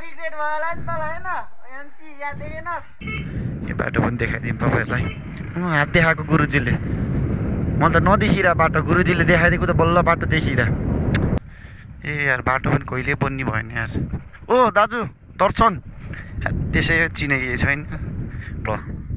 Regret भयो होला नि होइन एनसी याद देखेनस् यो बाटो पनि देखाइदिउँ तपाईँहरूलाई हात देखाएको गुरुजीले मैले त नदेखिरह बाटो गुरुजीले देखाइदिएको त बल्ल बाटो देखिरह ए यार बाटो पनि कहिले बन्ने भएन यार ओ दाजु दर्शन हा, त्यसै चिनेको छैन ल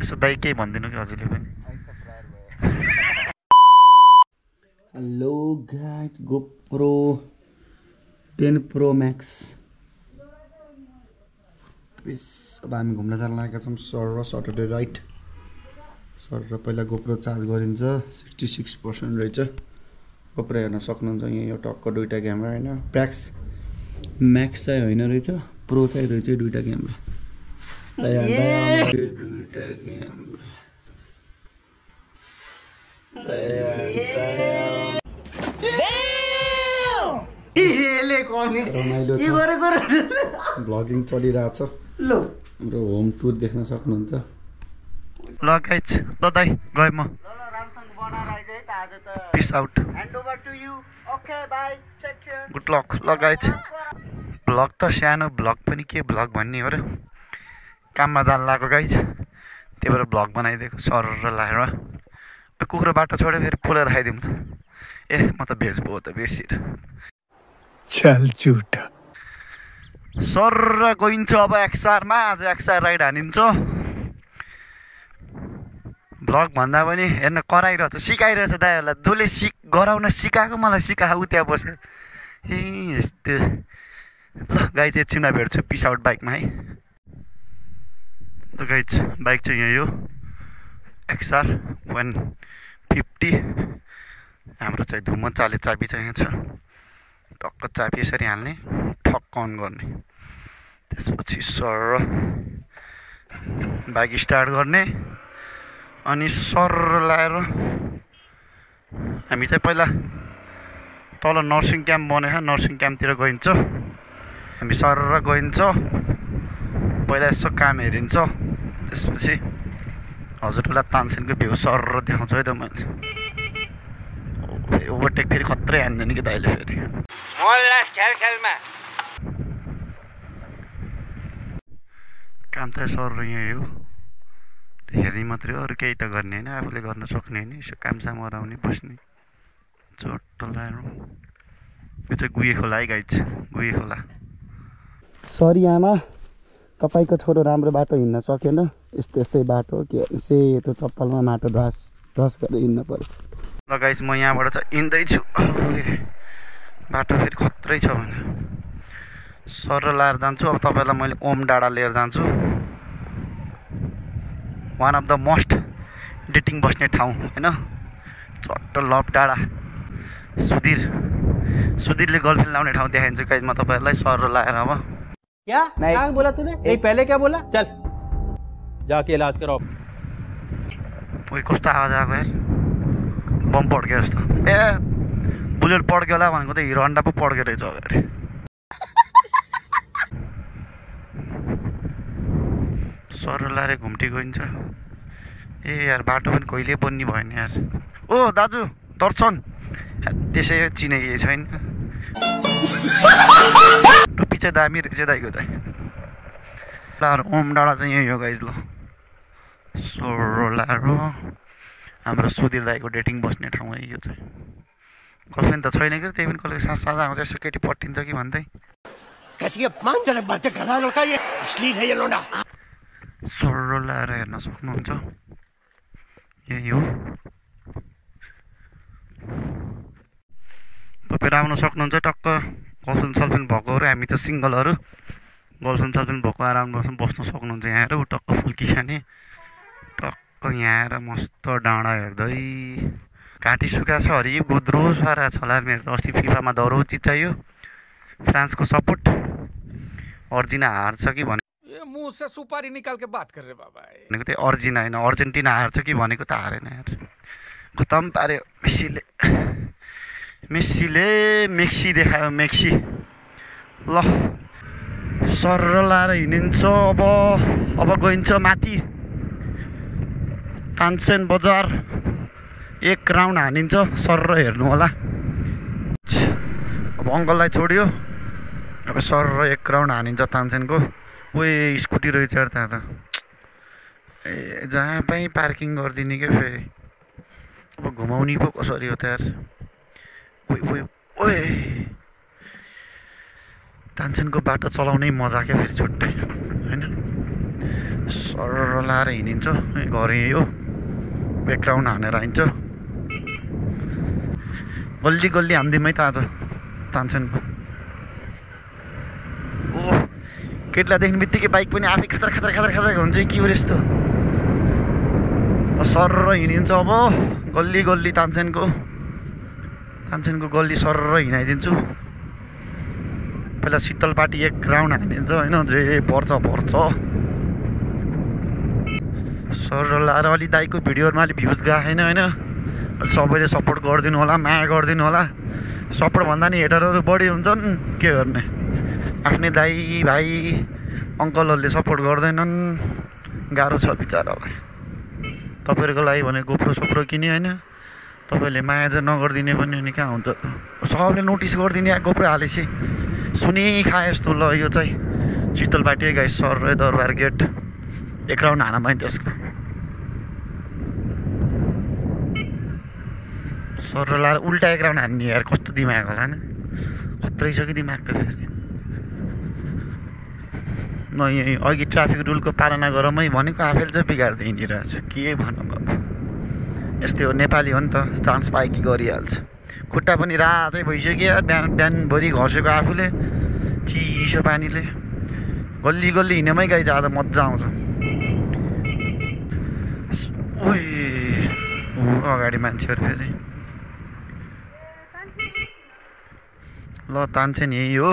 यसो दाइ केही भनिदिनु कि हजुरले पनि hello guys GoPro ten pro max base अब हामी घुम्न जान लागेका छौँ सर र सटरडे राइट। सर र पहिला गोप्रो चार्ज गरिन्छ सिक्सटी सिक्स पर्सेन्ट रहेछ। गोप्रो हेर्न सक्नुहुन्छ यहाँ यो टक्क दुइटा क्यामेरा होइन। प्याक्स म्याक्स चाहिँ होइन रहेछ प्रो चाहिँ रहेछ दुइटा क्यामेरा। दुइटा क्यामेरा। दया, दया। यसले कमेडी रमाइलो के छ ल। हाम्रो होम टुर देख्न सक्नुहुन्छ। ल गाइज ल दाइ गएँ म। ल ल राम्रोसँग बनाएर आइज है त आज त peace out hand over to you okay bye take care good luck ल गाइज भ्लग त सानो भ्लग पनि के भ्लग भन्ने हो र। काममा जान लागेको गाइज त्यही भएर भ्लग बनाइदिएको सर र लाएर। कुखुरा बाटो छोड्यो फेरि पोलेर खाइदिउँ न। ए म त भेज भयो त बेसी सर र गइन्छ अब एक्सारमा आज एक्सार राइड हानिन्छ। भ्लग भन्दा पनि हेर्न कराइरहेछ सिकाइरहेछ दाइहरूलाई। जसले सिक गराउन सिकाएको मलाई सिकाएको ऊ त्यहाँ बस्यो ए यस्तो। ल गाई चाहिँ एकछिनमा भेट्छु। पिस आउट बाइकमा है। ल गाई बाइक चाहिँ यही हो। XR one fifty. हाम्रो चाहिँ धुम्म चाले चाबी चाहिँ यहाँ छ। टक्क चाबी यसरी हाल्ने ठक्क अन गर्ने। त्यसपछि सर बाइक स्टार्ट गर्ने। अनि सर लाएर हामी चाहिँ पहिला तल नर्सिङ क्याम्प बनेको नर्सिङ क्याम्पतिर गइन्छ। हामी सर गइन्छ। पहिला यसो काम हेरिन्छ। त्यसपछि हजुरलाई तानसेनको भ्यू सर देखाउँछु है त मैले। ओभरटेक फेरि खत्रै हान्दैन कि दाइले फेरि। काम चाहिँ सर यहीँ हो। हेर्ने मात्रै हो अरू केही त गर्ने होइन आफूले गर्न सक्ने होइन यसो कामसाम गराउने बस्ने। चोट लाएर यो चाहिँ गुहे खोला है गाइज गुहे खोला। सरी आमा तपाईँको छोरो राम्रो बाटो हिँड्न सकेन। यस्तो यस्तै बाटो के सेतो चप्पलमा माटो ध्वास ध्वास गरेर हिँड्नु पर्छ ल गाइज म यहाँबाट चाहिँ हिँड्दैछु। बाटो फेरि खत्रै छ भने। सर लाएर जान्छु अब तपाईँलाई मैले ओम डाँडा लिएर जान्छु। One of the most dating बस्ने ठाउँ होइन? चट्ट लभ डाँडा। सुधीर। सुधीरले गर्लफ्रेन्ड लाउने ठाउँ देखाइदिन्छु गाइज म तपाईँहरूलाई सर लाएर अब। क्या? क्या बोला तूने? नहीं पहले क्या बोला? चल। जाके इलाज कराओ ओइ कस्तो आवाज आएको यार? बम पड्क्यो जस्तो। ए बुलेट पड्क्यो होला भनेको त हिरो हन्डा पो पड्क्यो रहेछ अगाडि। सर लाएर घुम्टी गइन्छ। ए यार बाटो पनि कहिले बन्ने भएन यार। ओ दाजु दर्शन। त्यसै चिनेको छैन। टुप्पी चाहिँ दामी रहेछ दाइको चाहिँ ल ओम डाँडा चाहिँ यही हो गाइज ल। सोलारो हाम्रो सुधीर दाईको डेटिङ बस्ने ठाउँ है यो चाहिँ। गर्लफ्रेन्ड त छैन कि त्यही पनि कसले साथ साझा आउँछ यसो केटी पट्टिन्छ कि भन्दै। कैसी अपमानजनक बातें कर रहा है लड़का ये अश्लील है ये लोना सोरो लाएर हेर्न सक्नुहुन्छ। यही हो। तपाईँहरू आउन सक्नुहुन्छ टक्क। गर्लफ्रेन्ड सर्लफ्रेन्ड भएकोहरू हामी त सिङ्गलहरू। गर्लफ्रेन्ड सर्लफ्रेन्ड भएको आराम बस्नु बस्न सक्नुहुन्छ यहाँ आएर टक्क फुल्की खाने टक्क यहाँ आएर मस्त डाँडा हेर्दै। घाँटी सुका छ हरि बुद्रो सारा छला मेरो अस्ति फिफामा दौरो जित्छायो फ्रान्सको सपोर्ट। अर्जिना हार्छ कि भने ये मुंह सुपारी निकाल के बात कर रहे बाबा भनेको त्यही अर्जिना होइन अर्जेन्टिना हार्छ कि भनेको त हारेन यार। खतम पाऱ्यो मेस्सीले मेस्सीले मेक्सी देखायो मेक्सी। ल सर लाएर हिँडिन्छ अब अब गइन्छ माथि। तानसेन बजार एक राउन्ड हानिन्छ सर हेर्नु होला। अब अङ्कललाई छोड्यो। अब सर एक राउन्ड हानिन्छ तानसेनको। ओए स्कुटी रहेछ अरे त ए जहाँ पाएँ पार्किङ गरिदिने क्या फेरि। अब घुमाउने पो कसरी हो त ओइ ओइ ओए तानसेनको बाटो चलाउनै मजा क्या फेरि छुट्टै। होइन? सर लाएर हिँडिन्छ। घर यही हो। ब्याकग्राउन्ड हानेर हिँड्छ। गल्ली गल्ली हानिदिउँ है त आज तानसेनको ओ केटीलाई देख्ने बित्तिकै बाइक पनि आफै खतरा खतरा खतरा खतरा हुन्छ के हो यस्तो? सर हिँडिन्छ अब। गल्ली गल्ली तानसेनको। तानसेनको गल्ली सर हिँडाइदिन्छु। पहिला शीतलपाटी एक राउन्ड हानिदिन्छ होइन? जे पर्छ पर्छ। सर लाएर अलि दाईको भिडियोमा अलिक भ्युज गएको छैन होइन? सबैले सपोर्ट गरिदिनु होला माया गरिदिनु होला। सपोर्ट भन्दा नि हेटरहरू बढी हुन्छन्। के गर्ने? आफ्नै दाई भाइ अङ्कलहरूले सपोर्ट गर्दैनन्। गाह्रो छ बिचरालाई। तपाईँहरूको लागि भने गोप्रो सोप्रो किन्यो होइन। तपाईँहरूले माया चाहिँ नगरिदिने पनि अनि कहाँ हुन्छ? सबले नोटिस गरिदिने गोप्रो हालेपछि सुने खाए जस्तो ल यो चाहिँ शीतलपाटी गाई सर दरबार गेट। एक राउन्ड हान भयो त्यसको। सर लाएर उल्टा एक राउन्ड हान्ने यार कस्तो दिमाग होला होइन। खत्रै छ कि दिमाग त फेरि अघि ट्राफिक रुलको पालना गरमै भनेको आफैले चाहिँ बिगार्दै हिँडिरहेको छु। के भनौँ अब यस्तै हो नेपाली हो नि त चान्स पाए कि गरिहाल्छ। खुट्टा पनि रातै भइसक्यो बिहान बिहानभरि घसेको आफूले चिसो पानीले। गल्ली गल्ली हिँड्नेमै गाई जाँदा मजा आउँछ। अगाडि मान्छेहरू फेरि। ल तान्छ नि यही हो।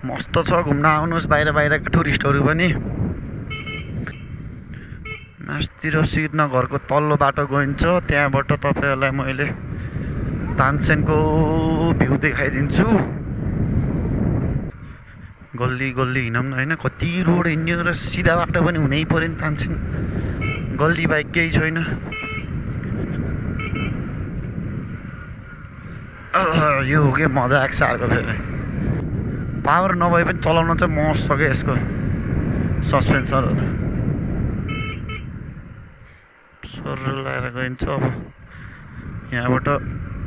मस्त छ घुम्न आउनुहोस् बाहिर बाहिरका टुरिस्टहरू पनि। मासतिर श्रीनगरको तल्लो बाटो गइन्छ त्यहाँबाट तपाईँहरूलाई मैले तानसेनको भ्यू देखाइदिन्छु। गल्ली गल्ली हिँडौँ न होइन कति रोड हिँड्यो र सिधा बाटो पनि हुनै पऱ्यो नि तानसेन। गल्ली बाइक केही छैन। यो हो कि मजा आएको छ अर्को फेरि। पावर नभए पनि चलाउन चाहिँ मस्त क्या यसको सस्पेन्सरहरू सर। लगाएर गइन्छ अब। यहाँबाट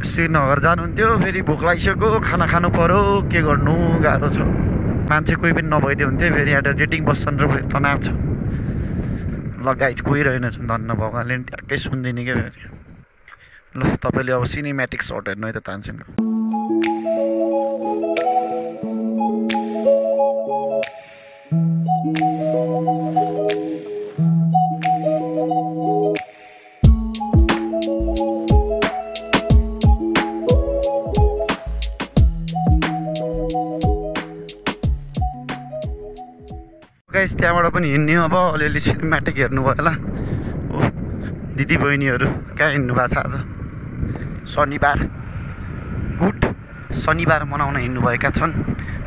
श्रीनगर जानुहुन्थ्यो फेरि भोक लागिसक्यो खाना खानु पऱ्यो के गर्नु गाह्रो छ। मान्छे कोही पनि नभइदियो हुन्थ्यो फेरि यहाँ रेटिङ बस्छन् र फेरि तनाव छ। लगाइ गइरहेन छ। धन्न भगवान्ले नि ट्याक्कै सुन्दिनँ क्या फेरि। ल तपाईँले अब सिनेमेटिक सर्ट हेर्नु है त तानसेनको। गाइस त्यहाँबाट पनि हिँड्ने अब। अलिअलि सिनेमेटिक हेर्नुभयो होला। हो दिदी बहिनीहरू कहाँ हिँड्नु भएको छ आज? शनिबार। गुड शनिबार मनाउन हिँड्नुभएका छन्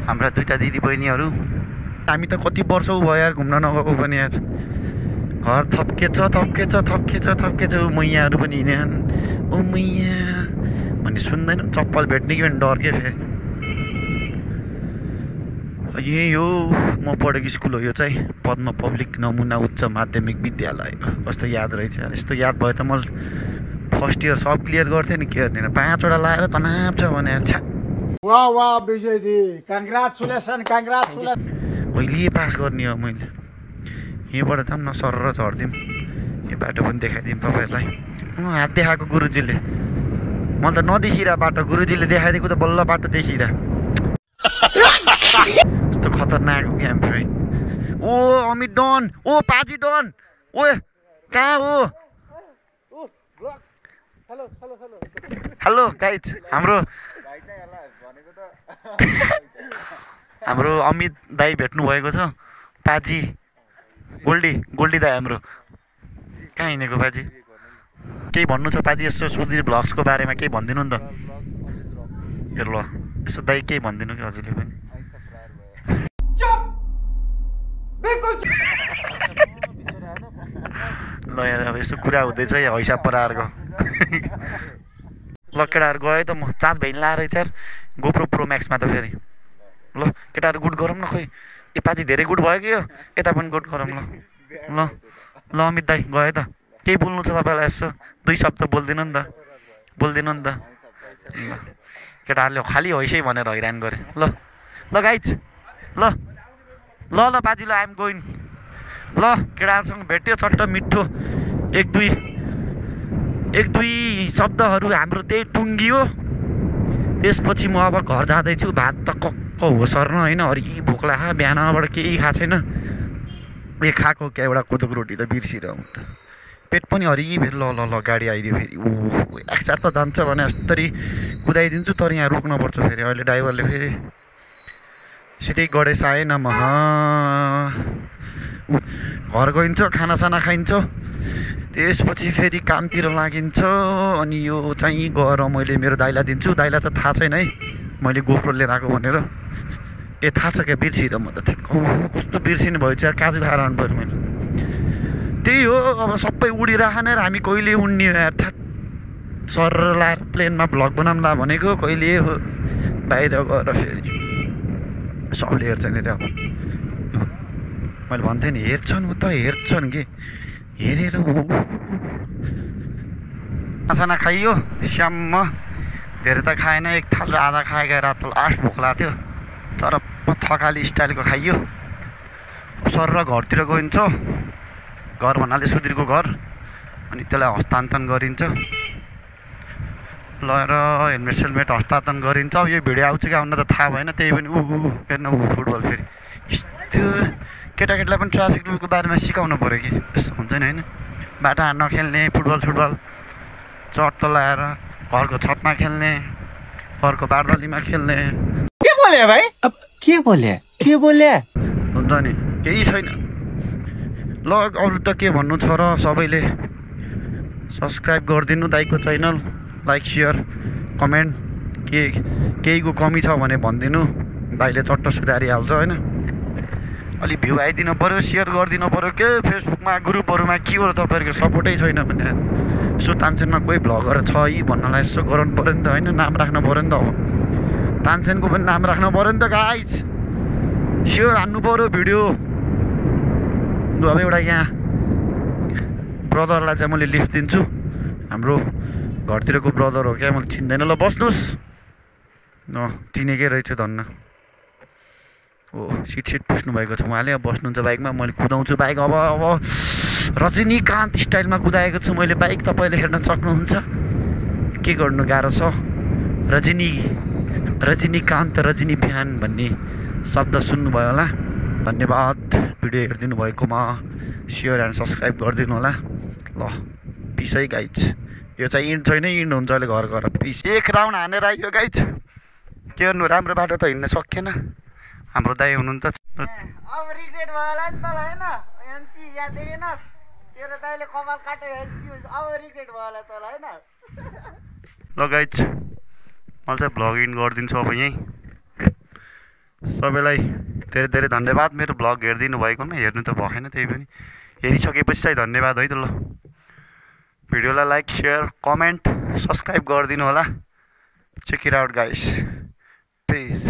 हाम्रा दुइटा दिदी बहिनीहरू हामी त कति वर्ष भयो यार घुम्न नगएको पनि यार। घर थप्केछ थप्केछ थप्केछ ऊ मैयाहरू पनि हिँडेछन् ओ मैया। भन्ने सुन्दैन चप्पल भेट्ने कि पनि डर के फेरि। यही हो म पढेको स्कुल हो यो चाहिँ पद्म पब्लिक नमुना उच्च माध्यमिक विद्यालय कस्तो याद रहेछ यस्तो याद भयो त म फर्स्ट इयर सब क्लियर गर्थेँ नि के गर्ने पाँचवटा लाएर तनाव छ भने छ्या वाह वाह विजय दी कंग्रेचुलेसन कंग्रेचुलेसन मैले पास गर्ने हो मैले यहीँबाट जाऊँ न सर र झरिदिउँ यो बाटो पनि देखाइदिउँ तपाईँहरूलाई हात देखाएको गुरुजीले मैले त नदेखिरह बाटो गुरुजीले देखाइदिएको त बल्ल बाटो देखिरह कस्तो खतरनाक क्याम्प रे ओ अमित डन ओ पाजी डन ओ कहाँ हो हेलो गाइज हाम्रो हाम्रो अमित दाई भेट्नु भएको छ पाजी गोल्डी गोल्डी दाई हाम्रो कहाँ हिँडेको पाजी केही भन्नु छ पाजी यसो सुधीर भ्लग्सको बारेमा केही भनिदिनु नि त ए ल यसो दाई केही भनिदिनु कि हजुरले पनि ल यहाँ अब यसो कुरा हुँदैछ या हैसा पराहरूको ल केटाहरू गयो त म चाँच भेइन लाएर यार गोप्रो प्रो म्याक्समा त फेरि ल केटाहरू गुड गरौँ न खोइ ए पाति धेरै गुड भयो कि यो यता पनि गुड गरौँ ल ल ल अमित दाई गयो त केही बोल्नु छ तपाईँलाई यसो दुई शब्द बोलिदिनु नि त बोलिदिनु नि त ल केटाहरूले खालि हैसै भनेर हैरान गरे ल ल गाइज ल ल ल बाजी ल आइएम गोइङ ल केटाहरूसँग भेट्यो चट्ट मिठो। एक दुई एक दुई शब्दहरू हाम्रो त्यही टुङ्गियो। त्यसपछि म अब घर जाँदैछु भात त कक्क हो सर्न होइन? हरि भोक लाग्यो बिहानबाट केही खाएको छैन। ए खाएको क्या एउटा कोदोको रोटी त बिर्सिरहँ त। पेट पनि हरि फेरि ल ल ल गाडी आइदियो फेरि। ऊ एकचार त जान्छ भने यस्तरी कुदाइदिन्छु तर यहाँ रोक्नुपर्छ फेरि। अहिले ड्राइभरले फेरि सिधै आएन म घर गइन्छ खानासाना खाइन्छ। त्यसपछि फेरि कामतिर लागिन्छ। अनि यो चाहिँ गएर मैले मेरो दाइलाई दिन्छु। दाइलाई त थाहा छैन है मैले गोप्रो लिएर आएको भनेर। ए थाहा छ क्या बिर्सिएर म त कस्तो बिर्सिनु भयो चाहिँ काजु खाएर आउनु पऱ्यो मैले। त्यही हो अब सबै उडिरहने र हामी कहिले उड्ने थाहा सर लाएर प्लेनमा भ्लग बनाउँला भनेको कहिले हो? बाहिर गएर फेरि। सबले हेर्छन् अरे मैले भन्थेँ नि हेर्छन् त हेर्छन् कि। हेरेर खाना खाइयो श्याम धेरै त खाएन एक थाल र आधा खाएका रात लास्ट भोक लाग्यो थियो तर थकाली स्टाइलको खाइयो। सर र घरतिर गइन्छ। घर भन्नाले सुधिरको घर। अनि त्यसलाई हस्तान्तरण गरिन्छ। लगेर हेलमेट सेलमेट हस्तान्तरण गरिन्छ। अब यो भिडियो आउँछ कि आउन त थाहा भएन त्यही पनि ऊ ऊ हेर्न ऊ फुटबल फेरि। त्यो केटाकेटीलाई पनि ट्राफिक रुलको बारेमा सिकाउनु पऱ्यो कि? यस्तो हुन्छ नि होइन? बाटो नखेल्ने फुटबल फुटबल। चट्ट लगाएर घरको छतमा खेल्ने घरको बारदलीमा खेल्ने। के बोले भाइ? अब के बोले? के बोले? हुन्छ नि केही छैन। ल अरू त के भन्नु छ र सबैले? सब्सक्राइब गरिदिनु दाइको च्यानल। लाइक सेयर कमेन्ट के केहीको कमी छ भने भनिदिनु। दाइले चट्ट सुधारिहाल्छ होइन? अलिक भ्यू आइदिनु पऱ्यो सेयर गरिदिनु पऱ्यो के? फेसबुकमा ग्रुपहरूमा के हो तपाईँहरूको सपोर्टै छैन भने? यसो तानसेनमा कोही भ्लगर छ यी भन्नलाई यसो गराउनु पऱ्यो नि त होइन? नाम राख्नु पऱ्यो नि त अब। तानसेनको पनि नाम राख्नु पऱ्यो नि त गाइज सेयर हान्नु पऱ्यो भिडियो अब एउटा यहाँ ब्रदरलाई चाहिँ मैले लिफ्ट दिन्छु। हाम्रो घरतिरको ब्रदर हो क्या? मैले चिन्दैन। ल बस्नुहोस्। न चिनेकै रहेछ धन्न। हो सिट सिट पुस्नु भएको छ। उहाँले अब बस्नुहुन्छ बाइकमा मैले कुदाउँछु बाइक। अब अब रजनीकान्त स्टाइलमा कुदाएको छु मैले बाइक। तपाईँले हेर्न सक्नुहुन्छ। के गर्नु गाह्रो छ? रजनी रजनीकान्त रजनी बिहान भन्ने शब्द सुन्नुभयो होला। धन्यवाद। भिडियो हेरिदिनु भएकोमा सेयर एन्ड सब्सक्राइब गरिदिनु होला। ल पिस गाइज यो चाहिँ इन्ड छैन इन्ड हुन्छ अहिले घर घर। पिस एक राउन्ड हानेर आइयो गाइज। के गर्नु राम्रो बाटो त हिँड्न सकिएन। हाम्रो दाई हुनुहुन्छ। ल गाइज मैले चाहिँ भ्लग इन गरिदिन्छु अब यहीँ। सबैलाई धेरै धेरै धन्यवाद। मेरो भ्लग हेरिदिनु भएकोमा हेर्नु त भएन त्यही पनि। हेरिसकेपछि चाहिँ धन्यवाद है त ल। भिडियोलाई लाइक सेयर कमेन्ट सब्सक्राइब गरिदिनु होला। Check it out guys please